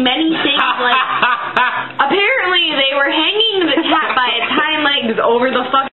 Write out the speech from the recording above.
many things like apparently they were hanging the cat by its hind legs over the fucking